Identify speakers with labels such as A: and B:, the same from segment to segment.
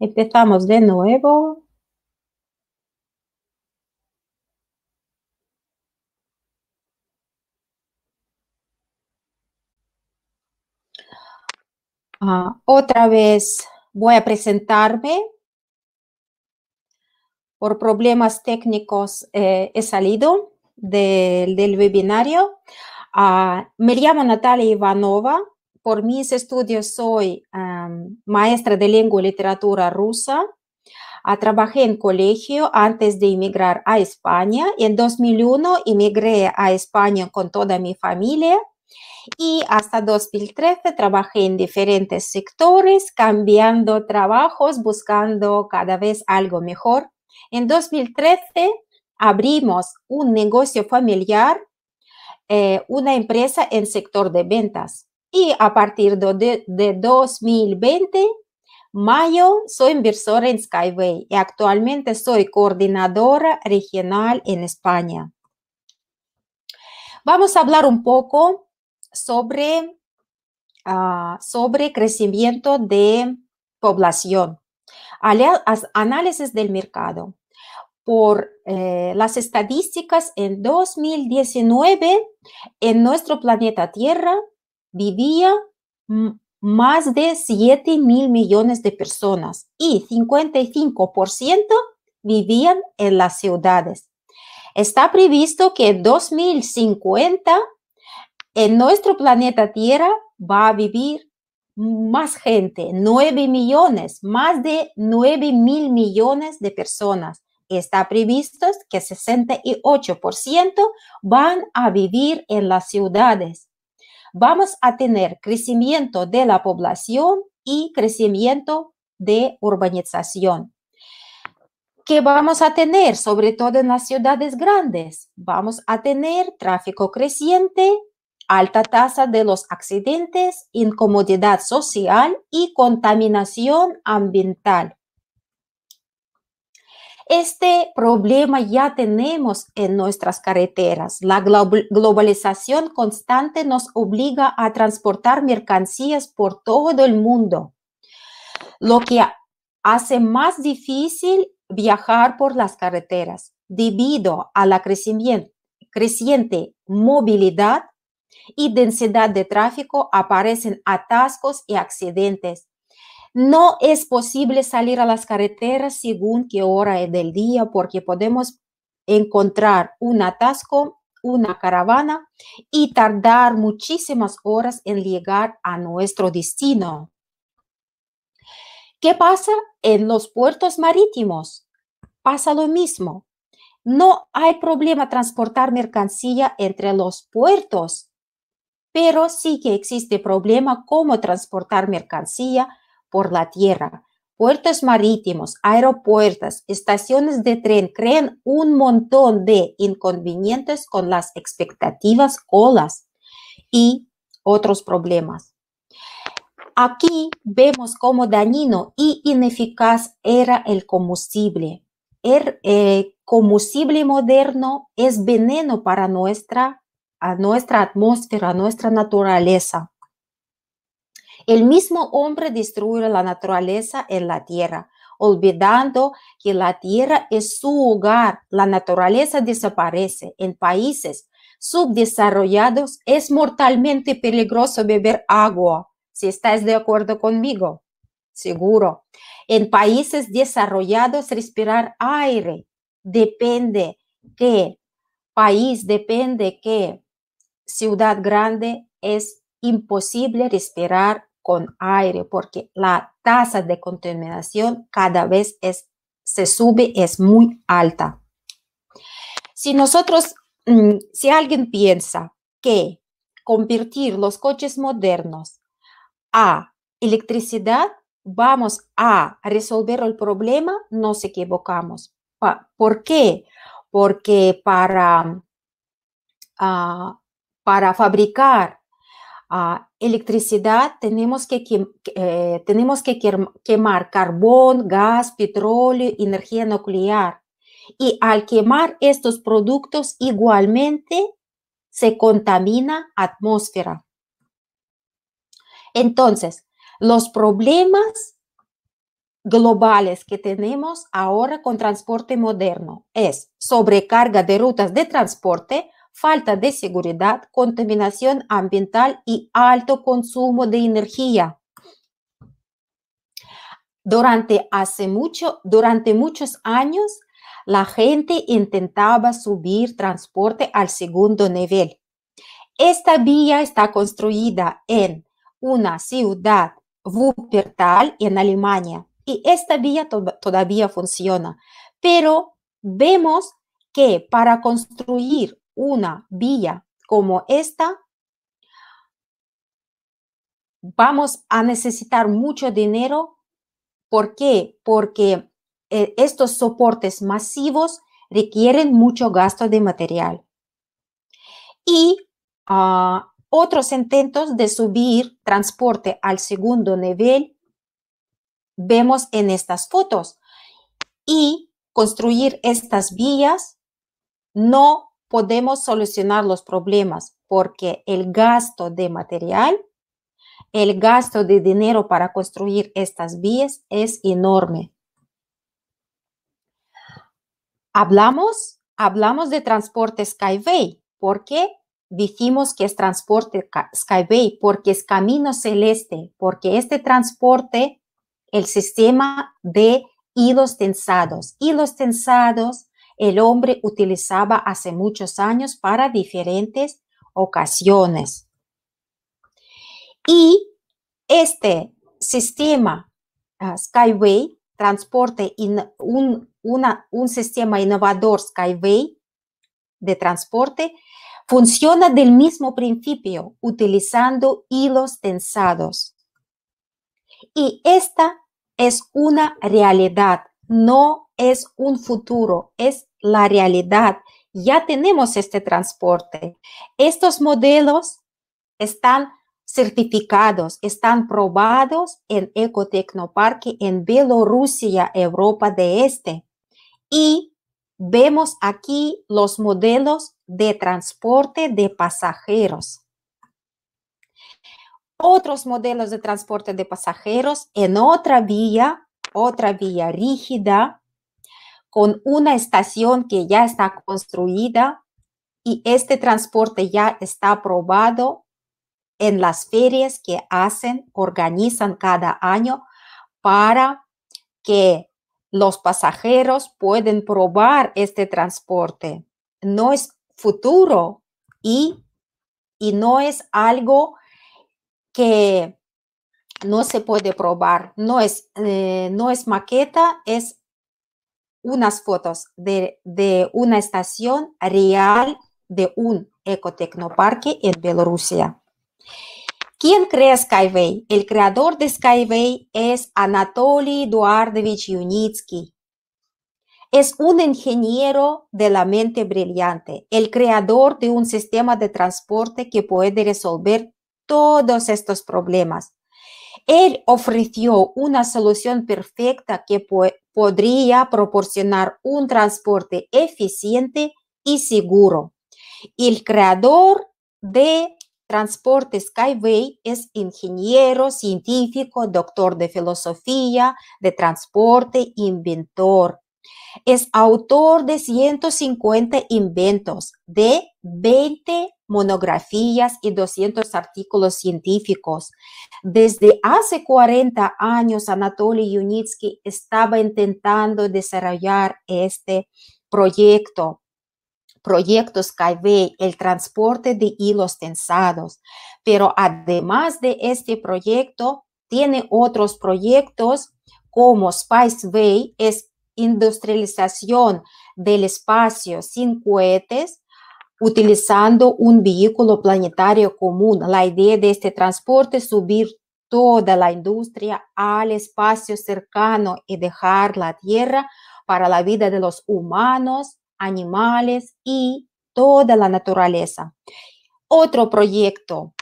A: Empezamos de nuevo. Ah, otra vez voy a presentarme. Por problemas técnicos eh, he salido del webinario. Ah, me llamo Natalia Ivanova. Por mis estudios soy maestra de lengua y literatura rusa. Ah, trabajé en colegio antes de emigrar a España. En 2001 emigré a España con toda mi familia y hasta 2013 trabajé en diferentes sectores, cambiando trabajos, buscando cada vez algo mejor. En 2013 abrimos un negocio familiar, eh, una empresa en sector de ventas. Y a partir de, de 2020, mayo, soy inversora en Skyway y actualmente soy coordinadora regional en España. Vamos a hablar un poco sobre, ah, sobre crecimiento de población, análisis del mercado. Por eh, las estadísticas, en 2019, en nuestro planeta Tierra vivía más de 7 mil millones de personas y 55% vivían en las ciudades. Está previsto que en 2050 en nuestro planeta Tierra va a vivir más gente, 9 millones, más de 9 mil millones de personas. Está previsto que 68% van a vivir en las ciudades. Vamos a tener crecimiento de la población y crecimiento de urbanización. ¿Qué vamos a tener? Sobre todo en las ciudades grandes. Vamos a tener tráfico creciente, alta tasa de los accidentes, incomodidad social y contaminación ambiental. Este problema ya tenemos en nuestras carreteras. La globalización constante nos obliga a transportar mercancías por todo el mundo, lo que hace más difícil viajar por las carreteras. Debido a la creciente movilidad, y densidad de tráfico aparecen atascos y accidentes. No es posible salir a las carreteras según qué hora del día porque podemos encontrar un atasco, una caravana y tardar muchísimas horas en llegar a nuestro destino. ¿Qué pasa en los puertos marítimos? Pasa lo mismo. No hay problema transportar mercancía entre los puertos pero sí que existe problema cómo transportar mercancía por la tierra. Puertos marítimos, aeropuertos, estaciones de tren crean un montón de inconvenientes con las expectativas colas y otros problemas. Aquí vemos cómo dañino y ineficaz era el combustible. El eh, combustible moderno es veneno para nuestra nuestra atmósfera, nuestra naturaleza. El mismo hombre destruye la naturaleza en la tierra, olvidando que la tierra es su hogar. La naturaleza desaparece. En países subdesarrollados es mortalmente peligroso beber agua. Si estás de acuerdo conmigo, seguro. En países desarrollados, respirar aire depende que país depende que ciudad grande es imposible respirar con aire porque la tasa de contaminación cada vez es, se sube, es muy alta. Si nosotros, mm, si alguien piensa que convertir los coches modernos a electricidad, vamos a resolver el problema, nos equivocamos. ¿Por qué? Porque para ah, para fabricar ah, electricidad tenemos que, eh, tenemos que quemar carbón, gas, petróleo, energía nuclear. Y al quemar estos productos igualmente se contamina atmósfera. Entonces, los problemas globales que tenemos ahora con transporte moderno es sobrecarga de rutas de transporte, falta de seguridad, contaminación ambiental y alto consumo de energía. Durante, hace mucho, durante muchos años, la gente intentaba subir transporte al segundo nivel. Esta vía está construida en una ciudad Wuppertal en Alemania y esta vía to todavía funciona, pero vemos que para construir una vía como esta, vamos a necesitar mucho dinero. ¿Por qué? Porque eh, estos soportes masivos requieren mucho gasto de material. Y uh, otros intentos de subir transporte al segundo nivel vemos en estas fotos. Y construir estas vías no podemos solucionar los problemas porque el gasto de material, el gasto de dinero para construir estas vías es enorme. Hablamos, hablamos de transporte Skyway. ¿Por qué decimos que es transporte Skyway? Porque es camino celeste, porque este transporte, el sistema de hilos tensados. Hilos tensados el hombre utilizaba hace muchos años para diferentes ocasiones. Y este sistema ah, Skyway, transporte, un, un sistema innovador Skyway de transporte, funciona del mismo principio, utilizando hilos tensados. Y esta es una realidad, no es un futuro, es la realidad. Ya tenemos este transporte. Estos modelos están certificados, están probados en Ecotecnoparque en Bielorrusia, Europa de Este. Y vemos aquí los modelos de transporte de pasajeros. Otros modelos de transporte de pasajeros en otra vía, otra vía rígida, con una estación que ya está construida y este transporte ya está aprobado en las ferias que hacen, organizan cada año para que los pasajeros pueden probar este transporte. No es futuro y, y no es algo que no se puede probar. No es, eh, no es maqueta, es unas fotos de, de una estación real de un ecotecnoparque en Bielorrusia. ¿Quién crea Skyway? El creador de Skyway es Anatoly Eduardovich Yunitsky. Es un ingeniero de la mente brillante, el creador de un sistema de transporte que puede resolver todos estos problemas. Él ofreció una solución perfecta que podría proporcionar un transporte eficiente y seguro. El creador de transporte Skyway es ingeniero, científico, doctor de filosofía, de transporte, inventor. Es autor de 150 inventos, de 20 monografías y 200 artículos científicos. Desde hace 40 años, Anatoly Yunitsky estaba intentando desarrollar este proyecto, proyecto Skyway, el transporte de hilos tensados. Pero además de este proyecto, tiene otros proyectos como Spiceway, es industrialización del espacio sin cohetes, utilizando un vehículo planetario común. La idea de este transporte es subir toda la industria al espacio cercano y dejar la Tierra para la vida de los humanos, animales y toda la naturaleza. Otro proyecto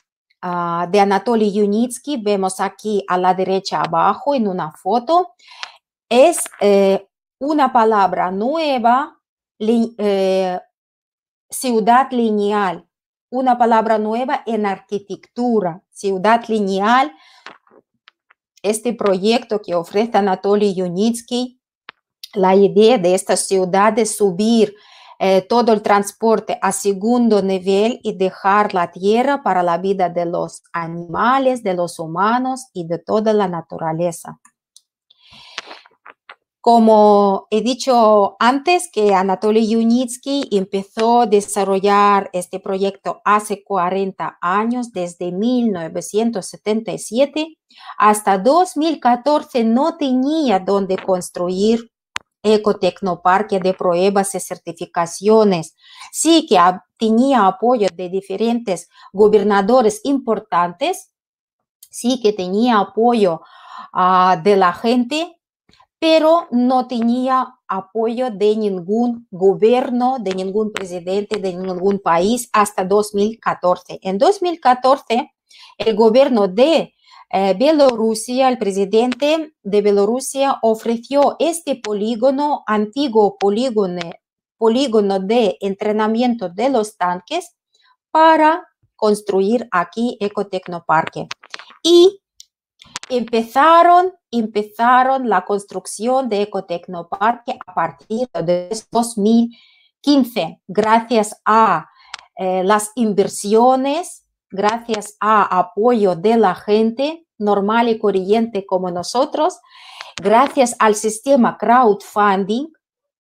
A: uh, de Anatoly Yunitsky, vemos aquí a la derecha abajo en una foto, es eh, una palabra nueva, eh, ciudad lineal, una palabra nueva en arquitectura, ciudad lineal. este proyecto que ofrece Anatoly Yunitsky, la idea de esta ciudad de subir eh, todo el transporte a segundo nivel y dejar la tierra para la vida de los animales, de los humanos y de toda la naturaleza. Como he dicho antes, que Anatoly Yunitsky empezó a desarrollar este proyecto hace 40 años, desde 1977 hasta 2014, no tenía donde construir ecotecnoparque de pruebas y certificaciones. Sí que tenía apoyo de diferentes gobernadores importantes, sí que tenía apoyo uh, de la gente pero no tenía apoyo de ningún gobierno, de ningún presidente, de ningún país hasta 2014. En 2014, el gobierno de eh, Bielorrusia, el presidente de Bielorrusia ofreció este polígono, antiguo polígono, polígono de entrenamiento de los tanques para construir aquí Ecotecnoparque. Y empezaron, empezaron la construcción de Ecotecnoparque a partir de 2015, gracias a eh, las inversiones, gracias a apoyo de la gente normal y corriente como nosotros, gracias al sistema crowdfunding,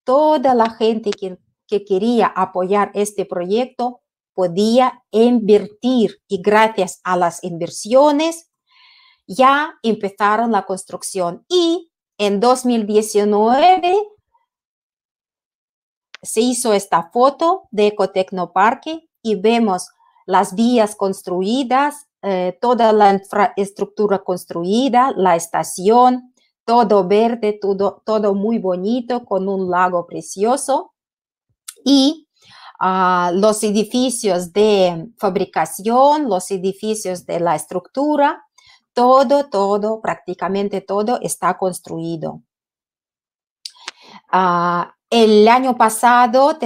A: toda la gente que, que quería apoyar este proyecto podía invertir y gracias a las inversiones ya empezaron la construcción. Y en 2019 se hizo esta foto de Ecotecnoparque y vemos las vías construidas, eh, toda la infraestructura construida, la estación, todo verde, todo, todo muy bonito con un lago precioso. Y ah, los edificios de fabricación, los edificios de la estructura todo, todo, prácticamente todo está construido. Ah, el año pasado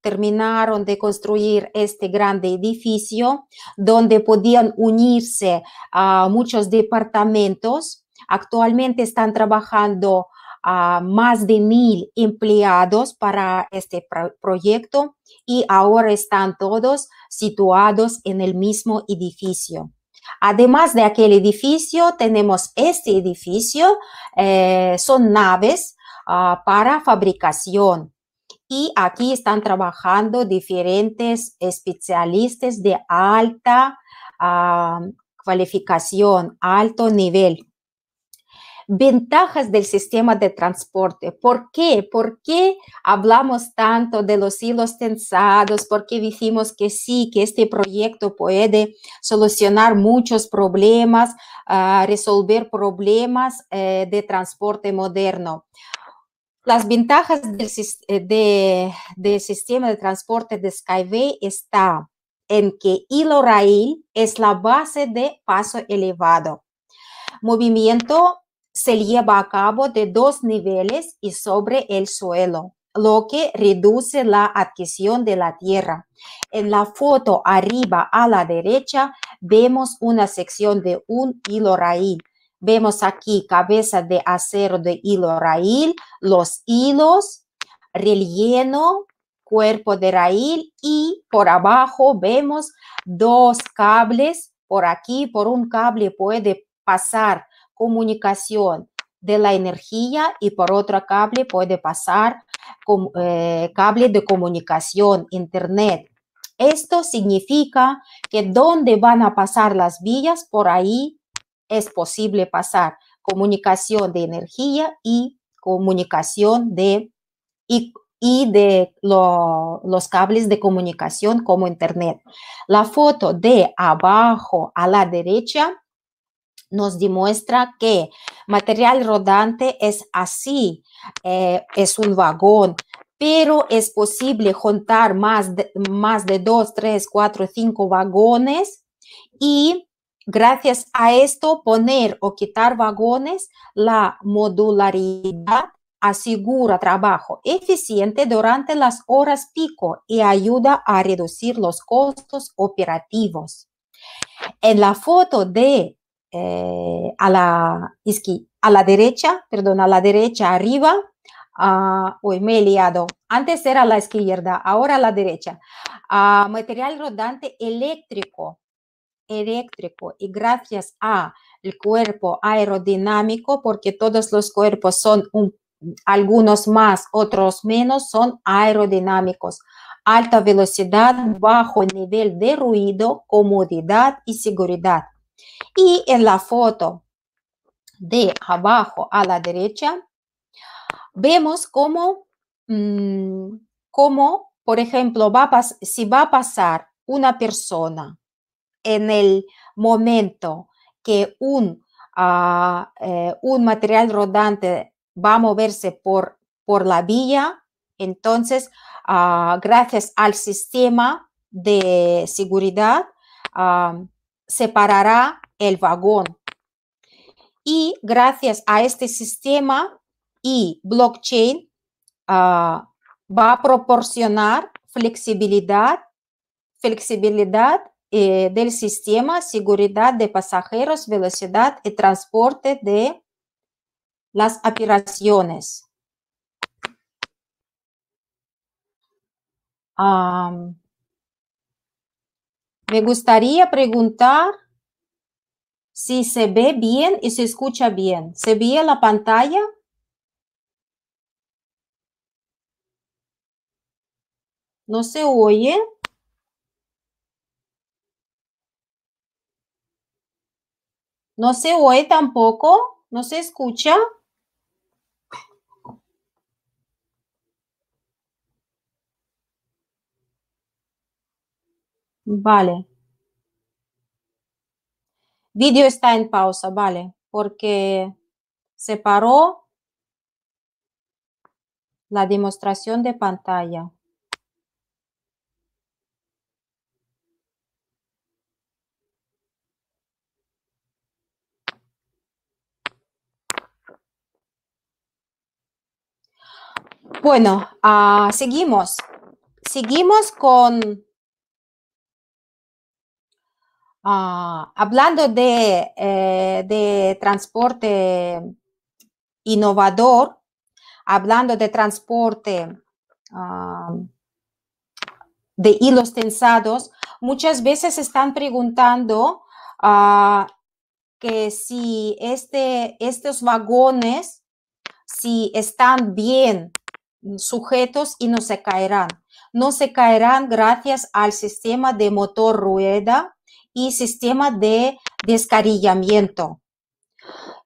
A: terminaron de construir este grande edificio donde podían unirse a muchos departamentos. Actualmente están trabajando a más de mil empleados para este proyecto y ahora están todos situados en el mismo edificio. Además de aquel edificio, tenemos este edificio, eh, son naves ah, para fabricación. Y aquí están trabajando diferentes especialistas de alta ah, cualificación, alto nivel. Ventajas del sistema de transporte. ¿Por qué? ¿Por qué hablamos tanto de los hilos tensados? ¿Por qué dijimos que sí, que este proyecto puede solucionar muchos problemas, uh, resolver problemas uh, de transporte moderno? Las ventajas del, eh, de sistema de transporte de Skyway está en que hilo raíl es la base de paso elevado. Movimiento se lleva a cabo de dos niveles y sobre el suelo, lo que reduce la adquisición de la tierra. En la foto arriba a la derecha vemos una sección de un hilo raíl. Vemos aquí cabeza de acero de hilo raíl, los hilos, relleno, cuerpo de raíl y por abajo vemos dos cables. Por aquí, por un cable puede pasar comunicación de la energía y por otro cable puede pasar con, eh, cable de comunicación, internet. Esto significa que donde van a pasar las vías, por ahí es posible pasar comunicación de energía y comunicación de y, de los cables de comunicación como internet. La foto de abajo a la derecha nos demuestra que material rodante es así, eh, es un vagón, pero es posible juntar más de, más de dos, tres, cuatro, cinco vagones y gracias a esto poner o quitar vagones, la modularidad asegura trabajo eficiente durante las horas pico y ayuda a reducir los costos operativos. En la foto de eh, a, la, a la derecha, perdón, a la derecha arriba, uh, me he liado, antes era a la izquierda, ahora a la derecha, material rodante eléctrico, eléctrico, y gracias a el cuerpo aerodinámico, porque todos los cuerpos son un, algunos más, otros menos, son aerodinámicos. Alta velocidad, bajo nivel de ruido, comodidad y seguridad. Y en la foto de abajo a la derecha, vemos cómo, mm, cómo por ejemplo, si va a pasar una persona en el momento que un, ah, eh, un material rodante va a moverse por, por la vía, entonces, ah, gracias al sistema de seguridad, ah, separará el vagón. Y gracias a este sistema y blockchain, va a proporcionar flexibilidad, flexibilidad eh, del sistema, seguridad de pasajeros, velocidad y transporte de las operaciones. me gustaría preguntar si se ve bien y se escucha bien. ¿Se ve la pantalla? ¿No se oye? No se oye tampoco, no se escucha. Vale. Vídeo está en pausa, vale, porque se paró la demostración de pantalla. Bueno, uh, seguimos. Seguimos con uh, hablando de, eh, de transporte innovador, hablando de transporte uh, de hilos tensados, muchas veces están preguntando que si este, estos vagones, si están bien sujetos y no se caerán. No se caerán gracias al sistema de motor rueda y sistema de descarillamiento.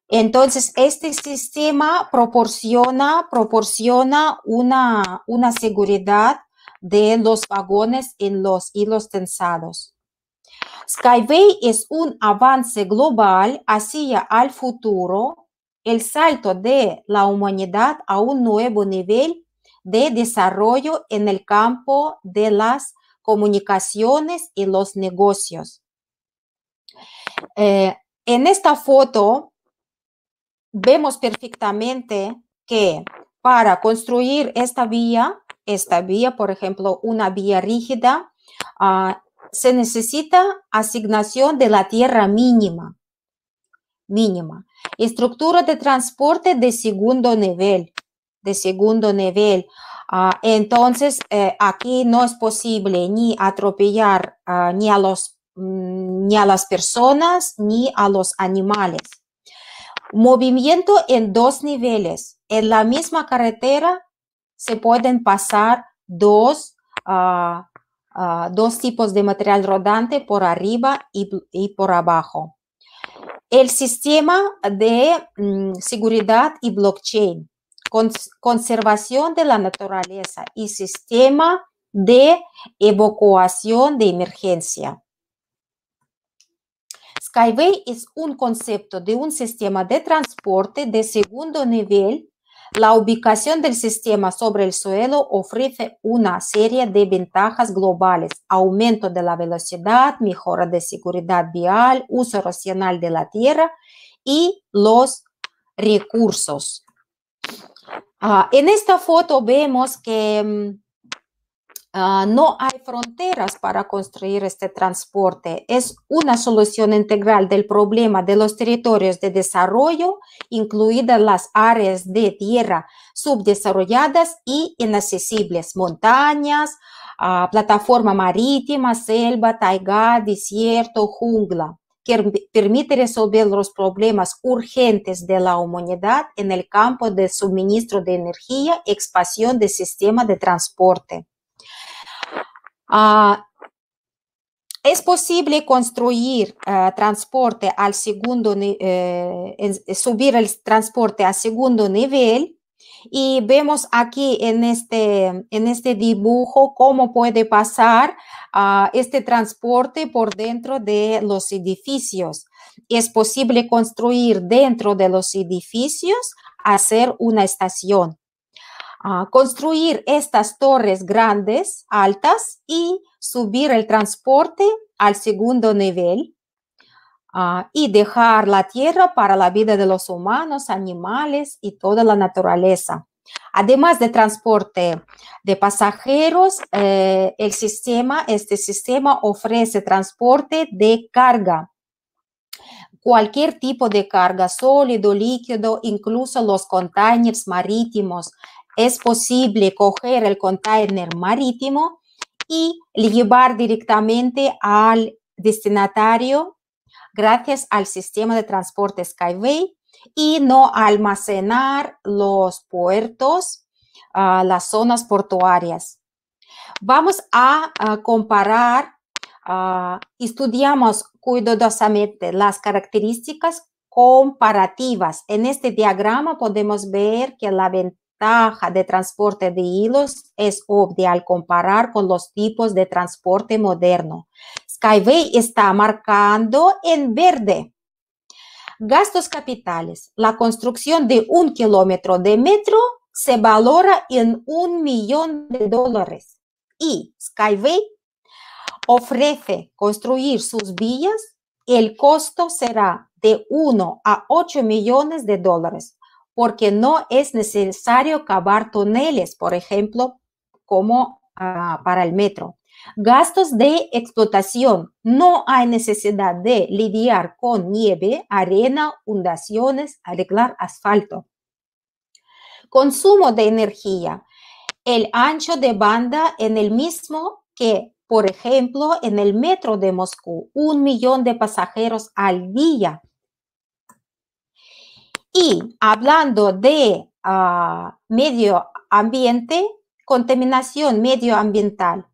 A: Entonces, este sistema proporciona, proporciona una, una seguridad de los vagones en los hilos tensados. Skyway es un avance global hacia el futuro, el salto de la humanidad a un nuevo nivel de desarrollo en el campo de las comunicaciones y los negocios. Eh, en esta foto vemos perfectamente que para construir esta vía, esta vía, por ejemplo, una vía rígida, ah, se necesita asignación de la tierra mínima, mínima. Estructura de transporte de segundo nivel, de segundo nivel. Ah, entonces, eh, aquí no es posible ni atropellar ah, ni, a los, mm, ni a las personas ni a los animales. Movimiento en dos niveles. En la misma carretera se pueden pasar dos, ah, dos tipos de material rodante por arriba y, y por abajo. El sistema de mm, seguridad y blockchain conservación de la naturaleza y sistema de evacuación de emergencia. Skyway es un concepto de un sistema de transporte de segundo nivel. La ubicación del sistema sobre el suelo ofrece una serie de ventajas globales, aumento de la velocidad, mejora de seguridad vial, uso racional de la tierra y los recursos. Ah, en esta foto vemos que Ah, no hay fronteras para construir este transporte. Es una solución integral del problema de los territorios de desarrollo, incluidas las áreas de tierra subdesarrolladas y inaccesibles, montañas, uh, plataforma marítima, selva, taiga, desierto, jungla que permite resolver los problemas urgentes de la humanidad en el campo de suministro de energía y expansión del sistema de transporte. Uh, es posible construir uh, transporte al segundo, eh, subir el transporte a segundo nivel y vemos aquí en este, en este dibujo cómo puede pasar uh, este transporte por dentro de los edificios. Es posible construir dentro de los edificios, hacer una estación construir estas torres grandes, altas y subir el transporte al segundo nivel uh, y dejar la tierra para la vida de los humanos, animales y toda la naturaleza. Además de transporte de pasajeros, eh, el sistema, este sistema ofrece transporte de carga. Cualquier tipo de carga, sólido, líquido, incluso los containers marítimos, es posible coger el container marítimo y llevar directamente al destinatario gracias al sistema de transporte Skyway y no almacenar los puertos, uh, las zonas portuarias. Vamos a, comparar, uh, estudiamos cuidadosamente las características comparativas. En este diagrama podemos ver que la ventaja ventaja de transporte de hilos es obvia al comparar con los tipos de transporte moderno. Skyway está marcando en verde. Gastos capitales. La construcción de un kilómetro de metro se valora en un millón de dólares y Skyway ofrece construir sus vías. El costo será de 1 a 8 millones de dólares porque no es necesario cavar túneles, por ejemplo, como uh, para el metro. Gastos de explotación. No hay necesidad de lidiar con nieve, arena, fundaciones, arreglar asfalto. Consumo de energía. El ancho de banda en el mismo que, por ejemplo, en el metro de Moscú, un millón de pasajeros al día y hablando de uh, medio ambiente, contaminación medioambiental.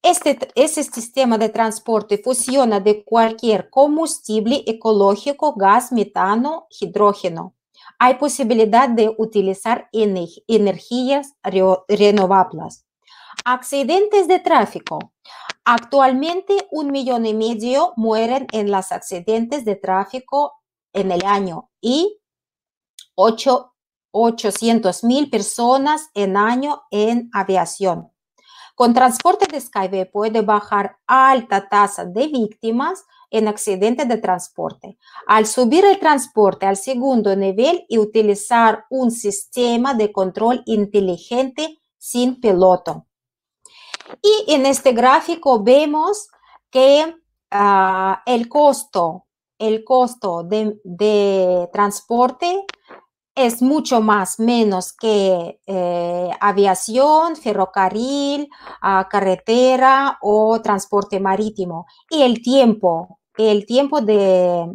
A: Este, ese sistema de transporte funciona de cualquier combustible ecológico, gas, metano, hidrógeno. Hay posibilidad de utilizar energías renovables. Accidentes de tráfico. Actualmente un millón y medio mueren en los accidentes de tráfico en el año y 800 mil personas en año en aviación. Con transporte de Skyway puede bajar alta tasa de víctimas en accidentes de transporte. Al subir el transporte al segundo nivel y utilizar un sistema de control inteligente sin piloto. Y en este gráfico vemos que uh, el costo el costo de, transporte es mucho más menos que eh, aviación, ferrocarril, ah, carretera o transporte marítimo. Y el tiempo, el tiempo de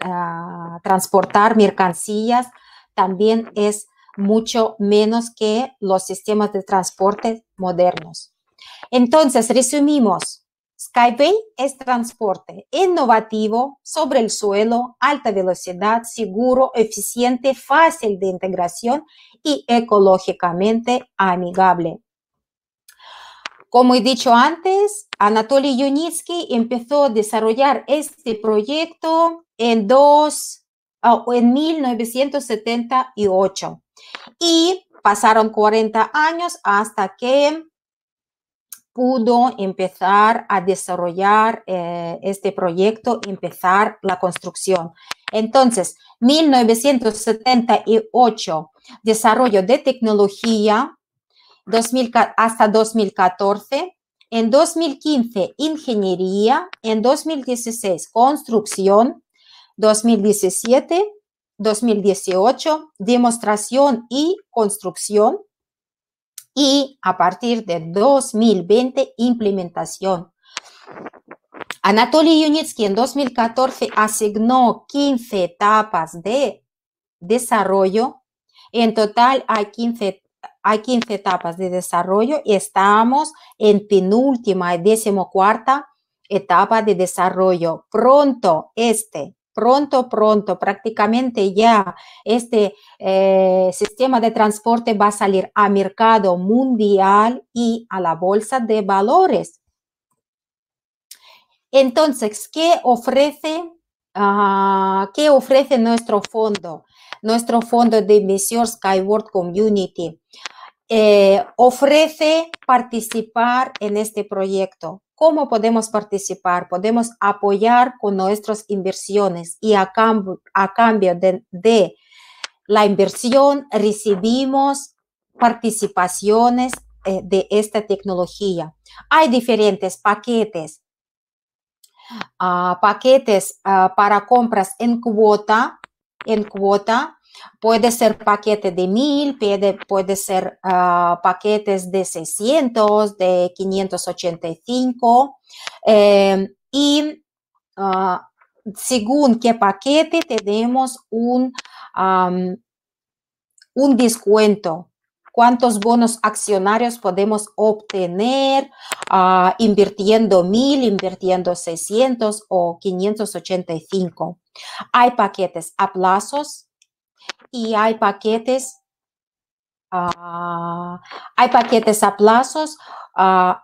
A: ah, transportar mercancías también es mucho menos que los sistemas de transporte modernos. Entonces, resumimos, Skyway es transporte innovativo sobre el suelo, alta velocidad, seguro, eficiente, fácil de integración y ecológicamente amigable. Como he dicho antes, Anatoly Yunitsky empezó a desarrollar este proyecto en, dos, en 1978 y pasaron 40 años hasta que pudo empezar a desarrollar eh, este proyecto, empezar la construcción. Entonces, 1978, desarrollo de tecnología hasta 2014. En 2015, ingeniería. En 2016, construcción. 2017, 2018, demostración y construcción. Y a partir de 2020, implementación. Anatoly Yunitsky en 2014 asignó 15 etapas de desarrollo. En total hay 15, hay 15 etapas de desarrollo y estamos en penúltima y decimocuarta etapa de desarrollo. Pronto este, pronto, pronto, prácticamente ya este eh, sistema de transporte va a salir a mercado mundial y a la bolsa de valores. Entonces, ¿qué ofrece, ah, ¿qué ofrece nuestro fondo? Nuestro fondo de inversión Skyward Community eh, ofrece participar en este proyecto. ¿Cómo podemos participar? Podemos apoyar con nuestras inversiones y a cambio, a cambio de, la inversión recibimos participaciones eh, de esta tecnología. Hay diferentes paquetes paquetes para compras en cuota, en cuota, puede ser paquete de mil, puede, puede ser paquetes de 600, de 585 em, y según qué paquete tenemos un, descuento cuántos bonos accionarios podemos obtener ah, invirtiendo mil, invirtiendo 600 o 585. Hay paquetes a plazos y hay paquetes, ah, hay paquetes a plazos ah,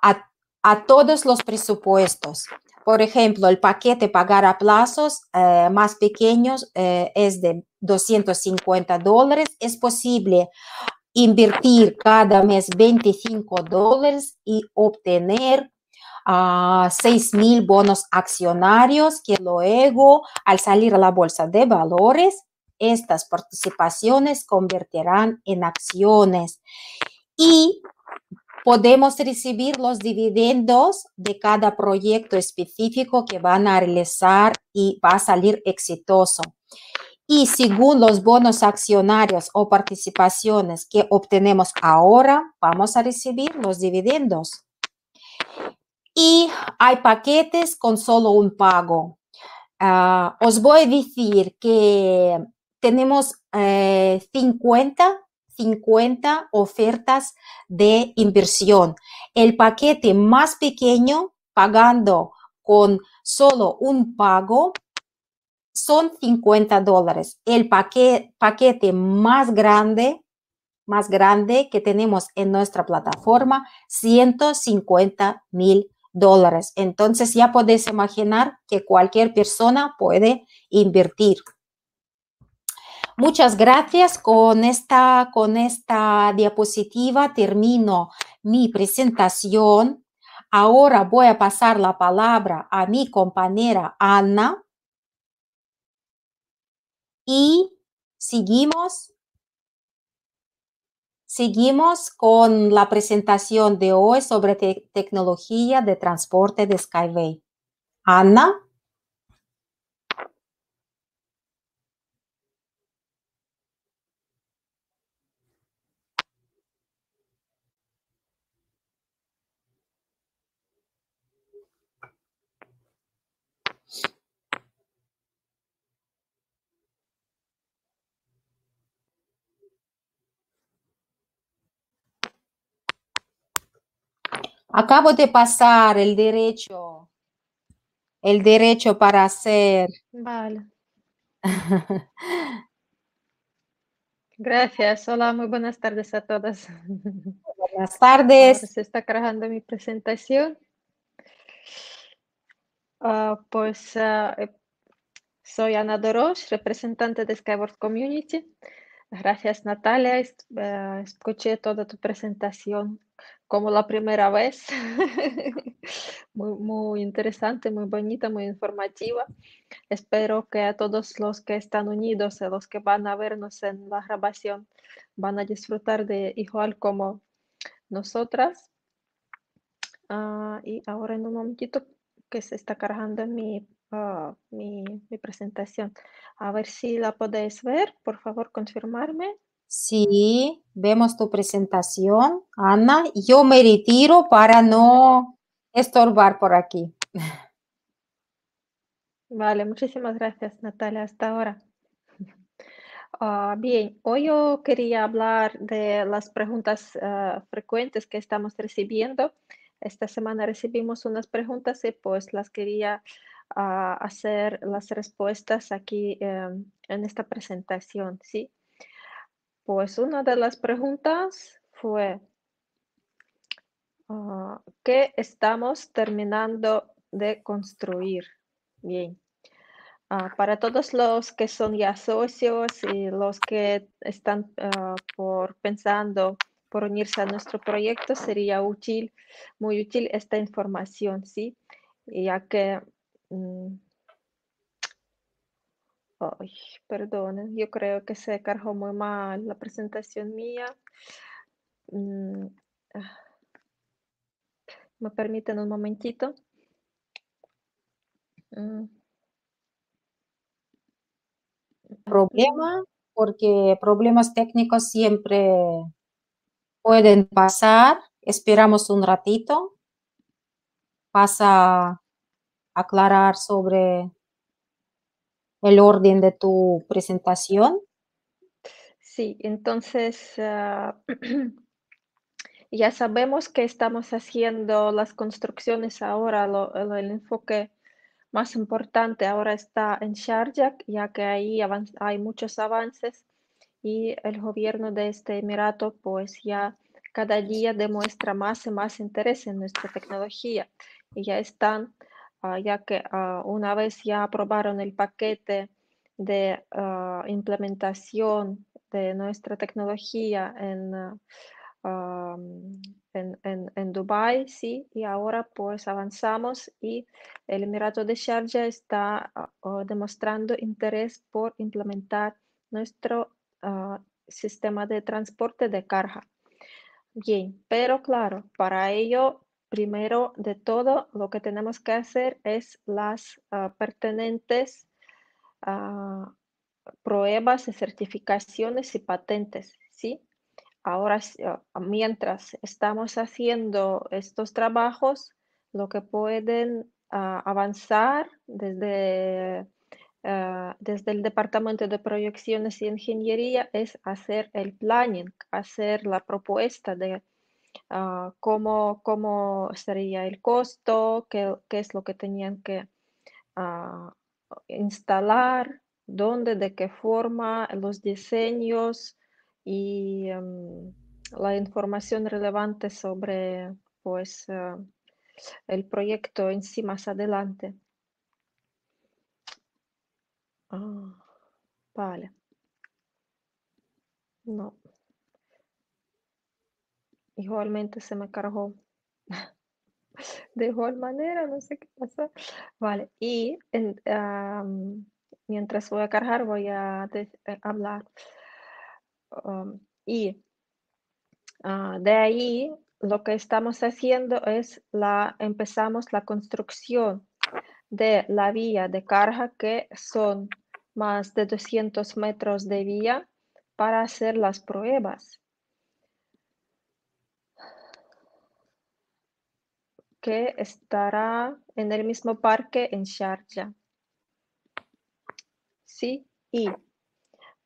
A: a, todos los presupuestos. Por ejemplo, el paquete pagar a plazos eh, más pequeños eh, es de 250 dólares. Es posible invertir cada mes 25 dólares y obtener a 6 mil bonos accionarios que luego al salir a la bolsa de valores, estas participaciones convertirán en acciones y podemos recibir los dividendos de cada proyecto específico que van a realizar y va a salir exitoso y según los bonos accionarios o participaciones que obtenemos ahora, vamos a recibir los dividendos. Y hay paquetes con solo un pago. Ah, os voy a decir que tenemos 50, eh, 50 ofertas de inversión. El paquete más pequeño, pagando con solo un pago, son 50 dólares. El paquete, paquete más grande, más grande que tenemos en nuestra plataforma, 150 mil dólares. Entonces ya podéis imaginar que cualquier persona puede invertir. Muchas gracias. Con esta, con esta diapositiva termino mi presentación. Ahora voy a pasar la palabra a mi compañera Ana y seguimos, seguimos con la presentación de hoy sobre tecnología de transporte de Skyway. Ana. Acabo de pasar el derecho, el derecho para hacer.
B: Vale. Gracias. Hola, muy buenas tardes a todas.
A: Buenas tardes.
B: se está cargando mi presentación. Ah, pues ah, eh, soy Ana Dorosh, representante de Skyward Community. Gracias, Natalia. Eh, escuché toda tu presentación como la primera vez. muy, muy interesante, muy bonita, muy informativa. Espero que a todos los que están unidos, a los que van a vernos en la grabación, van a disfrutar de igual como nosotras. Ah, y ahora en un momentito que se está cargando mi, ah, mi, mi presentación. A ver si la podéis ver. Por favor, confirmarme.
A: Sí, vemos tu presentación, Ana. Yo me retiro para no estorbar por aquí.
B: Vale, muchísimas gracias, Natalia, hasta ahora. Ah, bien, hoy yo quería hablar de las preguntas ah, frecuentes que estamos recibiendo. Esta semana recibimos unas preguntas y pues las quería ah, hacer las respuestas aquí em, en esta presentación, ¿sí? Pues una de las preguntas fue, ¿qué estamos terminando de construir? Bien. Ah, para todos los que son ya socios y los que están ah, por pensando por unirse a nuestro proyecto, sería útil, muy útil esta información, ¿sí? Ya que, mm, ay, perdonen, yo creo que se cargó muy mal la presentación mía. Mm, ah. ¿Me permiten un momentito? Mm.
A: Problema, porque problemas técnicos siempre pueden pasar. Esperamos un ratito. Pasa a aclarar sobre el orden de tu presentación.
B: Sí, entonces ah, ya sabemos que estamos haciendo las construcciones ahora, el enfoque más importante ahora está en Sharjah, ya que ahí hay muchos avances y el gobierno de este emirato pues ya cada día demuestra más y más interés en nuestra tecnología y ya están, ah, ya que ah, una vez ya aprobaron el paquete de ah, implementación de nuestra tecnología en en, en, en, Dubái, sí, y ahora pues avanzamos y el Emirato de Sharjah está demostrando interés por implementar nuestro sistema de transporte de carga. Bien, pero claro, para ello, primero de todo, lo que tenemos que hacer es las uh, pertinentes pruebas y certificaciones y patentes, ¿sí? Ahora, ah, mientras estamos haciendo estos trabajos, lo que pueden ah, avanzar desde, ah, desde el Departamento de Proyecciones y Ingeniería es hacer el planning, hacer la propuesta de cómo, cómo sería el costo, qué, qué, es lo que tenían que instalar, dónde, de qué forma, los diseños, y em, la información relevante sobre pues, eh, el proyecto en sí más adelante. Ah, vale. No. Igualmente se me cargó. De igual manera, no sé qué pasa. Vale, y mientras voy a cargar voy a eh, hablar y ah, de ahí lo que estamos haciendo es la, empezamos la construcción de la vía de carga que son más de 200 metros de vía para hacer las pruebas. Que estará en el mismo parque en Sharjah. Sí, y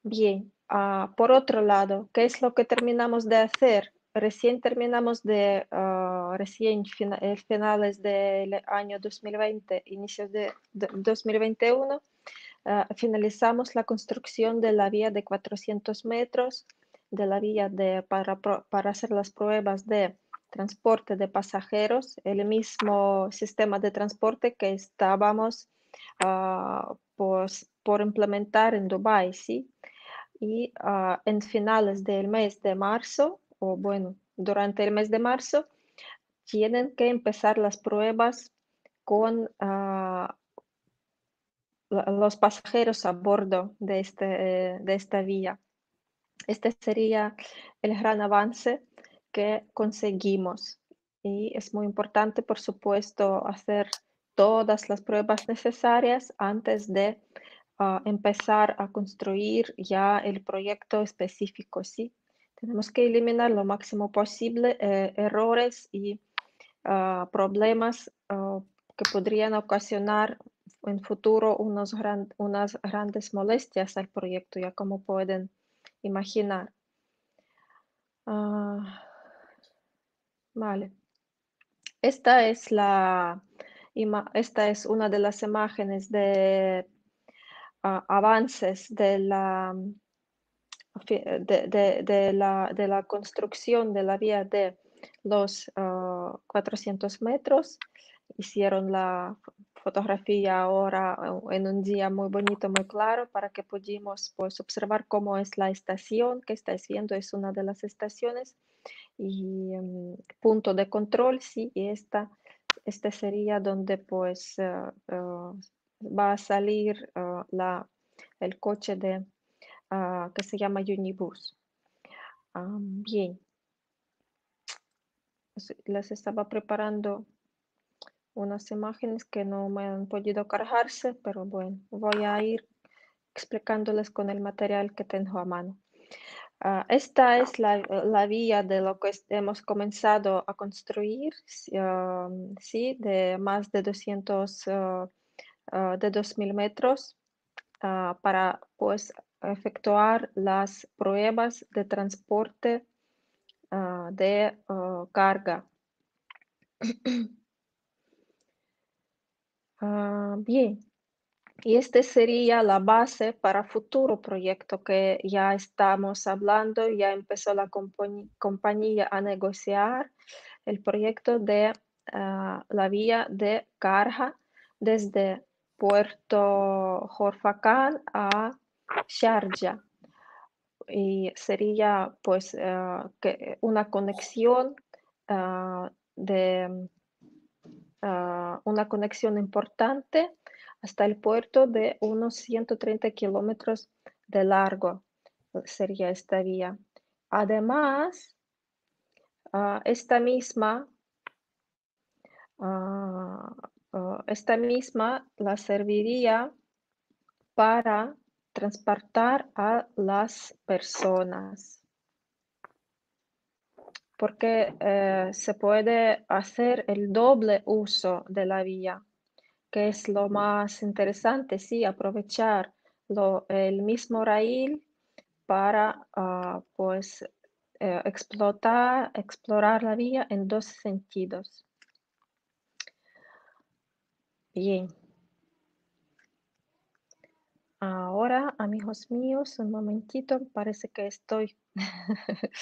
B: bien, Ah, por otro lado, ¿qué es lo que terminamos de hacer? Recién terminamos de, uh, recién eh, finales del año 2020, inicios de, 2021, ah, finalizamos la construcción de la vía de 400 metros, de la vía de, para, para hacer las pruebas de transporte de pasajeros, el mismo sistema de transporte que estábamos pues, por implementar en Dubái, ¿sí? y ah, en finales del mes de marzo, o bueno, durante el mes de marzo, tienen que empezar las pruebas con ah, los pasajeros a bordo de, este, de esta vía. Este sería el gran avance que conseguimos. Y es muy importante, por supuesto, hacer todas las pruebas necesarias antes de ah, empezar a construir ya el proyecto específico. ¿sí? Tenemos que eliminar lo máximo posible eh, errores y ah, problemas ah, que podrían ocasionar en futuro unas grandes molestias al proyecto, ya como pueden imaginar. Vale. Esta es, la, esta es una de las imágenes de ah, avances de la, de, la, de la construcción de la vía de los 400 ah, metros. Hicieron la fotografía ahora en un día muy bonito, muy claro, para que pudimos pues, observar cómo es la estación que estáis viendo, es una de las estaciones y em, punto de control, sí, y esta, este sería donde pues eh, va a salir eh, la, el coche de, ah, que se llama Unibus. Ah, bien, les estaba preparando unas imágenes que no me han podido cargarse, pero bueno, voy a ir explicándoles con el material que tengo a mano. Ah, esta es la, la, vía de lo que hemos comenzado a construir, sí, de más de 200, uh, 2000 metros para pues efectuar las pruebas de transporte de carga. bien, y este sería la base para futuro proyecto que ya estamos hablando, ya empezó la compañía a negociar el proyecto de ah, la vía de carga desde Puerto Jorfacán a Sharjah. Y sería pues ah, una conexión ah, de una conexión importante hasta el puerto de unos 130 kilómetros de largo sería esta vía. Además, ah, esta misma ah, ah, esta misma la serviría para transportar a las personas porque eh, se puede hacer el doble uso de la vía que es lo más interesante, sí, aprovechar el mismo raíl para ah, pues eh, explotar, explorar la vía en dos sentidos. Bien. Ahora, amigos míos, un momentito, parece que estoy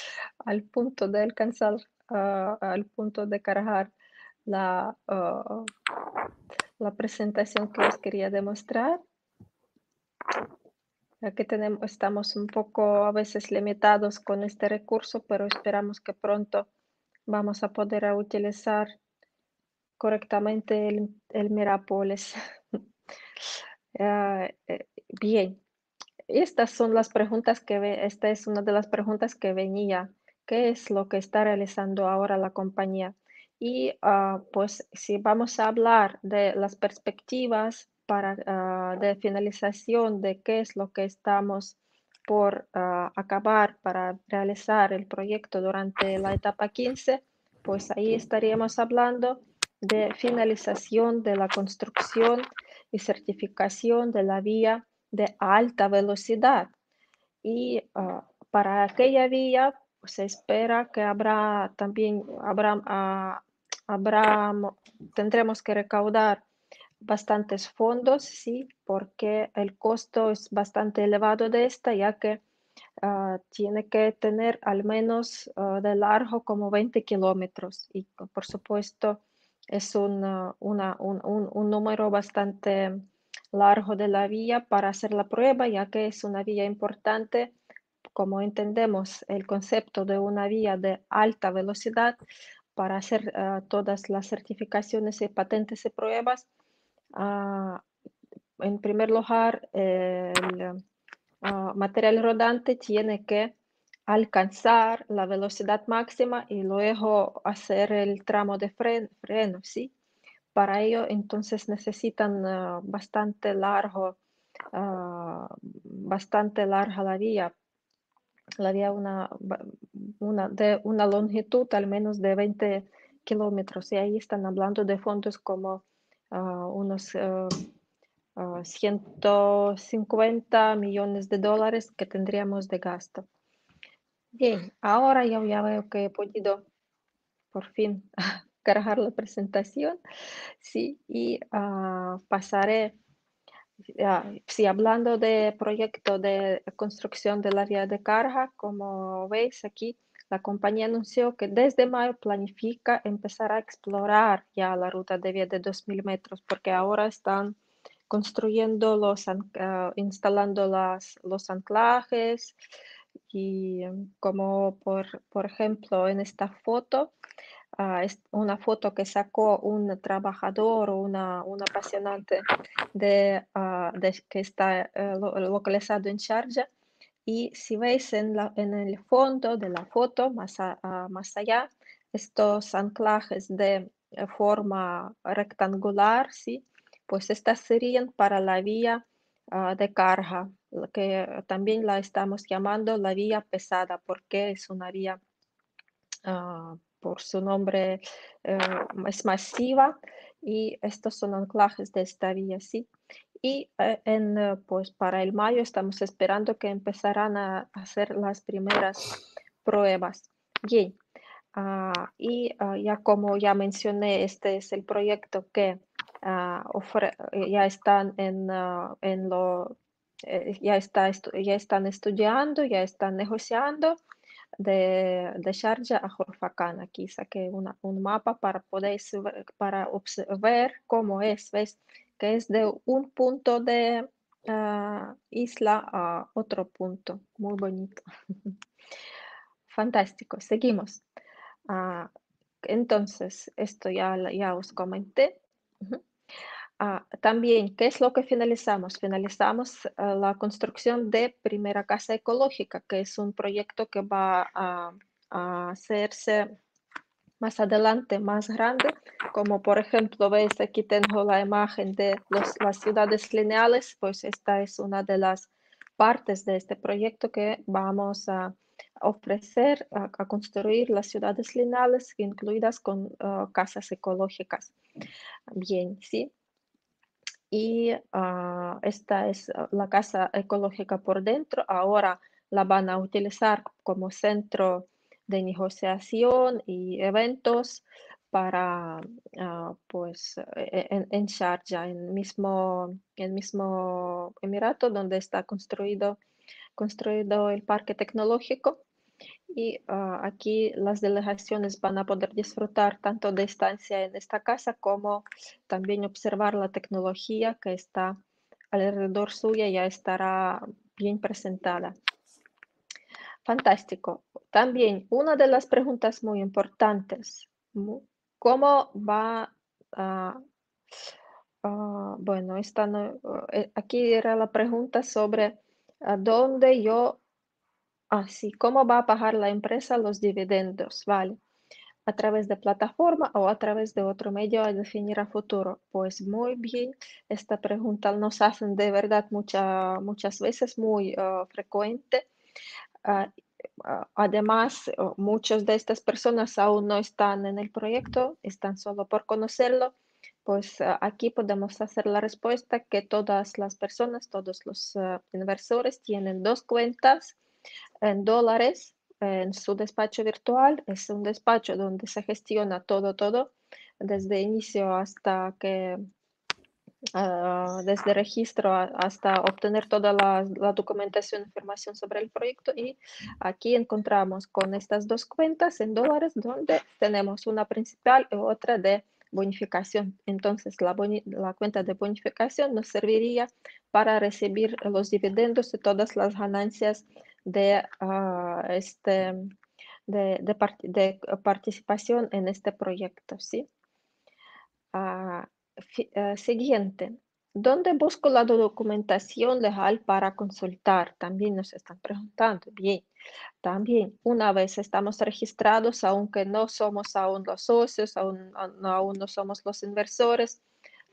B: al punto de alcanzar, ah, al punto de cargar la, ah, la presentación que os quería demostrar. Aquí tenemos, estamos un poco a veces limitados con este recurso, pero esperamos que pronto vamos a poder utilizar correctamente el, el Mirapolis. Ah, eh, bien, estas son las preguntas que, esta es una de las preguntas que venía. ¿Qué es lo que está realizando ahora la compañía? Y ah, pues si vamos a hablar de las perspectivas para, ah, de finalización de qué es lo que estamos por ah, acabar para realizar el proyecto durante la etapa 15, pues ahí estaríamos hablando de finalización de la construcción y certificación de la vía de alta velocidad. Y para aquella vía pues, se espera que habrá también habrá, habrá, tendremos que recaudar bastantes fondos, sí, porque el costo es bastante elevado de esta, ya que ah, tiene que tener al menos ah, de largo como 20 kilómetros y por supuesto es un, ah, una, un, un, número bastante largo de la vía para hacer la prueba, ya que es una vía importante. Como entendemos el concepto de una vía de alta velocidad, para hacer ah, todas las certificaciones y patentes y pruebas. Ah, en primer lugar, el ah, material rodante tiene que alcanzar la velocidad máxima y luego hacer el tramo de freno, ¿sí? Para ello, entonces necesitan bastante largo, bastante larga la vía. La vía una, una, de una longitud al menos de 20 kilómetros y ahí están hablando de fondos como uh, unos uh, uh, 150 millones de dólares que tendríamos de gasto. Bien, ahora yo ya veo que he podido por fin cargar la presentación, sí, y pasaré, sí, hablando de proyecto de construcción de la vía de carga, como veis aquí, la compañía anunció que desde mayo planifica empezar a explorar ya la ruta de vía de 2.000 metros, porque ahora están construyendo los, uh, instalando las, los anclajes y como por, por ejemplo en esta foto, uh, es una foto que sacó un trabajador o una, un apasionante de, uh, de, que está localizado en Sharjah y si veis en, la, en el fondo de la foto, más, más allá, estos anclajes de eh, forma rectangular, ¿sí? pues estas serían para la vía ah, de carga, que también la estamos llamando la vía pesada, porque es una vía, uh, por su nombre, eh, es masiva y estos son anclajes de esta vía, ¿sí? y eh, en, eh, pues para el mayo estamos esperando que empezarán a hacer las primeras pruebas. Bien, ah, y ah, ya como ya mencioné, este es el proyecto que ah, ya están en, en lo, eh, ya, está ya están estudiando, ya están negociando de, de Sharjah a Jorfacán. Aquí saqué una, un mapa para poder para ver cómo es, ¿ves? que es de un punto de uh, isla a otro punto. Muy bonito. Fantástico. Seguimos. Uh, entonces, esto ya, ya os comenté. También, ¿qué es lo que finalizamos? Finalizamos la construcción de Primera Casa Ecológica, que es un proyecto que va a, a hacerse más adelante, más grande, como por ejemplo, veis aquí tengo la imagen de los, las ciudades lineales, pues esta es una de las partes de este proyecto que vamos a ofrecer, a, a construir las ciudades lineales incluidas con uh, casas ecológicas. Bien, sí. Y uh, esta es la casa ecológica por dentro. Ahora la van a utilizar como centro de negociación y eventos para, uh, pues, e-, en, en, Sharjah, en mismo, el mismo Emirato donde está construido, construido el parque tecnológico. Y uh, aquí las delegaciones van a poder disfrutar tanto de estancia en esta casa como también observar la tecnología que está alrededor suya, ya estará bien presentada. Fantástico. También una de las preguntas muy importantes, ¿cómo va a... bueno, esta eh, aquí era la pregunta sobre a dónde yo, así, ¿cómo va a pagar la empresa los dividendos? ¿Vale? a través de plataforma o a través de otro medio a definir a futuro? Pues muy bien, esta pregunta nos hacen de verdad mucha, muchas veces muy uh, frecuente. Ah, ah, además, muchas de estas personas aún no están en el proyecto, están solo por conocerlo. Pues ah, aquí podemos hacer la respuesta que todas las personas, todos los inversores tienen dos cuentas en dólares en su despacho virtual. Es un despacho donde se gestiona todo, todo, desde inicio hasta que uh, desde registro hasta obtener toda la, la, documentación, información sobre el proyecto y aquí encontramos con estas dos cuentas en dólares donde tenemos una principal y otra de bonificación. Entonces la, boni la cuenta de bonificación nos serviría para recibir los dividendos y todas las ganancias de, uh, este, de, de, part de, participación en este proyecto. ¿sí? Uh, uh, siguiente. ¿Dónde busco la documentación legal para consultar? También nos están preguntando. Bien, también una vez estamos registrados, aunque no somos aún los socios, aún, aún no somos los inversores,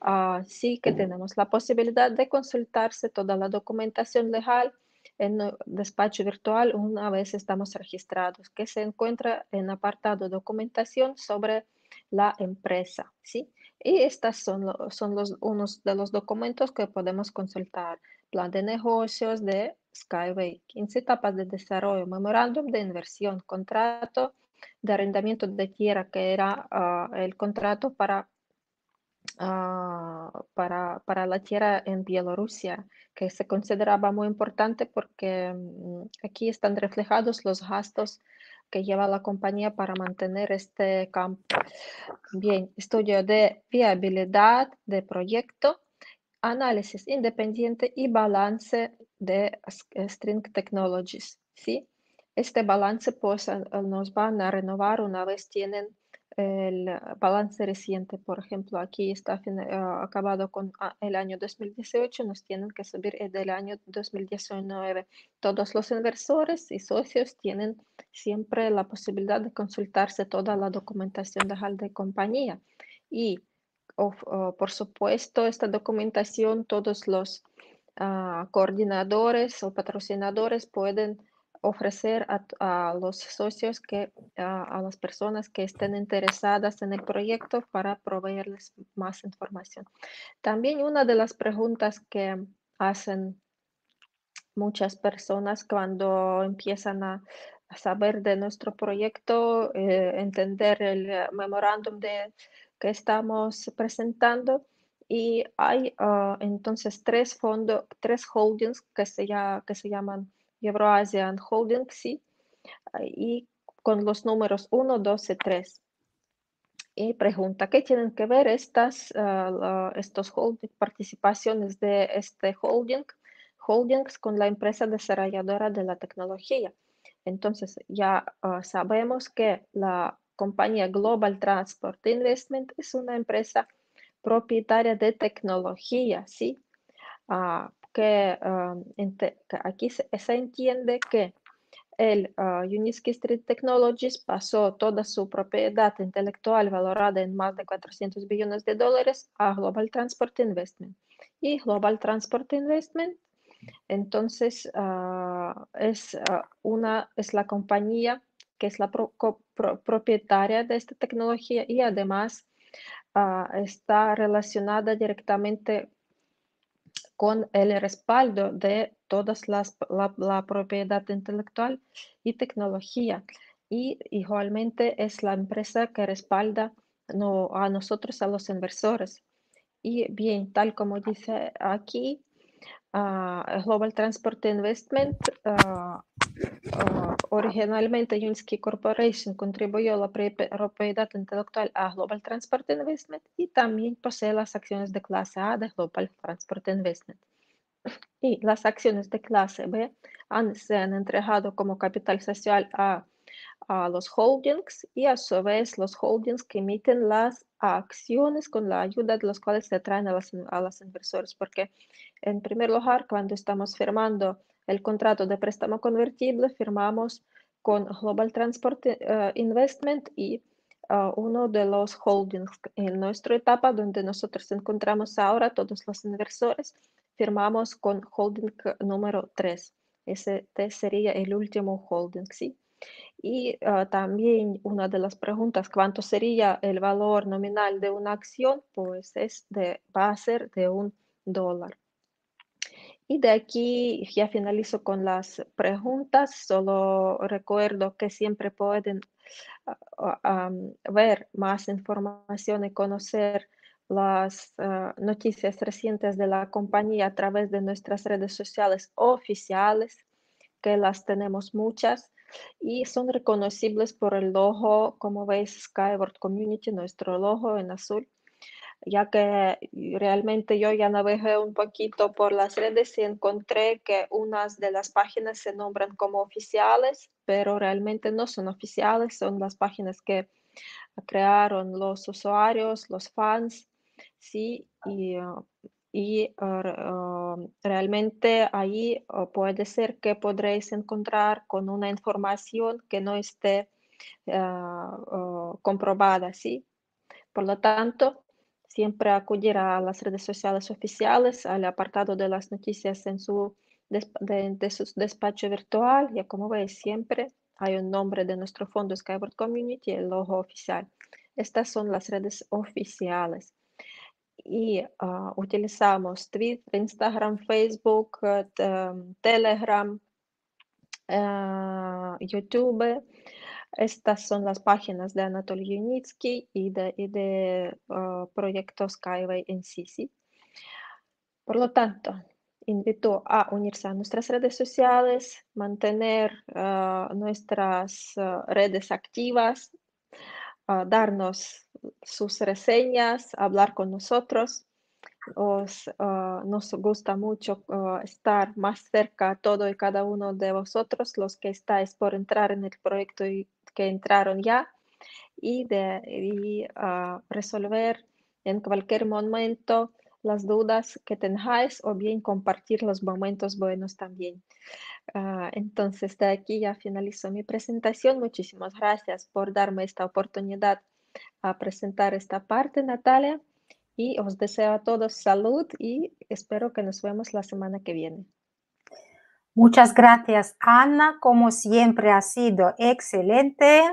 B: uh, sí que tenemos la posibilidad de consultarse toda la documentación legal en despacho virtual una vez estamos registrados, que se encuentra en apartado documentación sobre la empresa, ¿sí? Y estos son, son los, unos de los documentos que podemos consultar. Plan de negocios de Skyway, 15 etapas de desarrollo, memorándum de inversión, contrato de arrendamiento de tierra, que era uh, el contrato para, uh, para, para, la tierra en Bielorrusia, que se consideraba muy importante porque um, aquí están reflejados los gastos que lleva la compañía para mantener este campo. Bien, estudio de viabilidad de proyecto, análisis independiente y balance de String Technologies. ¿sí? Este balance pues nos van a renovar una vez tienen el balance reciente, por ejemplo, aquí está eh, acabado con ah, el año 2018, nos tienen que subir el del año 2019. Todos los inversores y socios tienen siempre la posibilidad de consultarse toda la documentación legal de compañía. Y, por supuesto, esta documentación, todos los ah, coordinadores o patrocinadores pueden ofrecer a, los socios que a, las personas que estén interesadas en el proyecto para proveerles más información. También una de las preguntas que hacen muchas personas cuando empiezan a, saber de nuestro proyecto, eh, entender el eh, memorándum que estamos presentando y hay ah, entonces tres fondos, tres holdings que se, ya, que se llaman Euroasian Holding, sí, y con los números 1, 2 y 3. Y pregunta, ¿qué tienen que ver estas, uh, estos holding, participaciones de este holding, holdings con la empresa desarrolladora de la tecnología? Entonces, ya uh, sabemos que la compañía Global Transport Investment es una empresa propietaria de tecnología, ¿sí? Uh, Ah, que, aquí se, entiende que el uh, Uniski Street Technologies pasó toda su propiedad intelectual valorada en más de 400 billones de dólares a Global Transport Investment. Y Global Transport Investment, entonces, uh, es, una, es la compañía que es la propietaria de esta tecnología y además está relacionada directamente con el respaldo de todas las la, propiedad intelectual y tecnología. Y igualmente es la empresa que respalda no, a nosotros, a los inversores. Y bien, tal como dice aquí, Global Transport Investment uh, Uh, originalmente Corporation contribuyó la propiedad intelectual a Global Transport Investment y también posee las acciones de clase A de Global Transport Investment. Y las acciones de clase B han, se han entregado como capital social a, a los holdings y a su vez los holdings que emiten las acciones con la ayuda de los cuales se atraen a los, a los inversores. Porque en primer lugar, cuando estamos firmando el contrato de préstamo convertible firmamos con Global Transport eh, Investment y uh, uno de los holdings en nuestra etapa donde nosotros encontramos ahora todos los inversores, firmamos con holding número 3. Ese sería el último holding, ¿sí? Y uh, también una de las preguntas, ¿cuánto sería el valor nominal de una acción? Pues es de, va a ser de un dólar. Y de aquí ya finalizo con las preguntas. Solo recuerdo que siempre pueden ah, ver más información y conocer las ah, noticias recientes de la compañía a través de nuestras redes sociales oficiales, que las tenemos muchas y son reconocibles por el logo, como veis, Skyward Community, nuestro logo en azul ya que realmente yo ya navegué un poquito por las redes y encontré que unas de las páginas se nombran como oficiales, pero realmente no son oficiales, son las páginas que crearon los usuarios, los fans, sí, y uh, y realmente ahí puede ser que podréis encontrar con una información que no esté comprobada, ¿sí? Por lo tanto, siempre acudir a las redes sociales oficiales, al apartado de las noticias en su, de, su despacho virtual, ya como veis siempre hay un nombre de nuestro fondo Skyward Community, el logo oficial. Estas son las redes oficiales. Y ah, utilizamos Twitter, Instagram, Facebook, eh, Telegram, YouTube. Estas son las páginas de Anatoly Yunitsky y de, Proyecto Skyway en Sisi. Por lo tanto, invito a unirse a nuestras redes sociales, mantener nuestras redes activas, darnos sus reseñas, hablar con nosotros. nos gusta mucho estar más cerca a todo y cada uno de vosotros, los que estáis por entrar en el proyecto y que entraron ya, y de resolver en cualquier momento las dudas que tengáis o bien compartir los momentos buenos también. Entonces, de aquí ya finalizo mi presentación. Muchísimas gracias por darme esta oportunidad a presentar esta parte, Natalia. Y os deseo a todos salud y espero que nos vemos la semana que viene.
A: Muchas gracias, Ana. Como siempre ha sido excelente.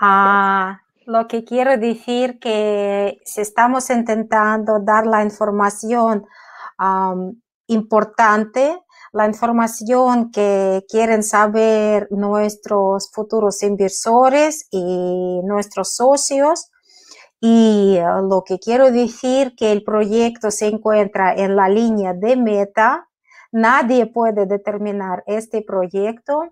A: Ah, lo que quiero decir que si estamos intentando dar la información importante, la información que quieren saber nuestros futuros inversores y nuestros socios. Y uh, lo que quiero decir que el proyecto se encuentra en la línea de meta. Nadie puede determinar este proyecto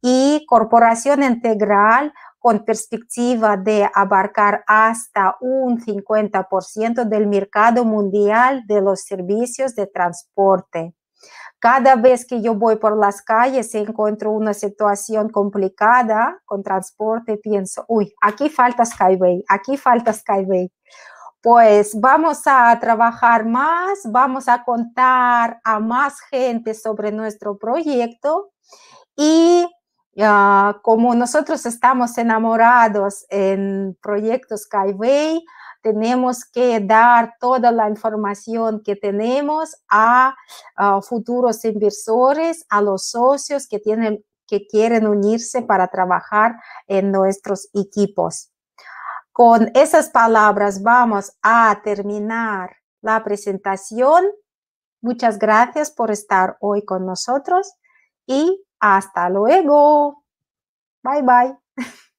A: y Corporación Integral con perspectiva de abarcar hasta un 50% del mercado mundial de los servicios de transporte. Cada vez que yo voy por las calles y encuentro una situación complicada con transporte, pienso, uy, aquí falta Skyway, aquí falta Skyway. Pues vamos a trabajar más, vamos a contar a más gente sobre nuestro proyecto y como nosotros estamos enamorados en proyectos Skyway, tenemos que dar toda la información que tenemos a, futuros inversores, a los socios que, tienen, que quieren unirse para trabajar en nuestros equipos. Con esas palabras vamos a terminar la presentación. Muchas gracias por estar hoy con nosotros y hasta luego. Bye bye.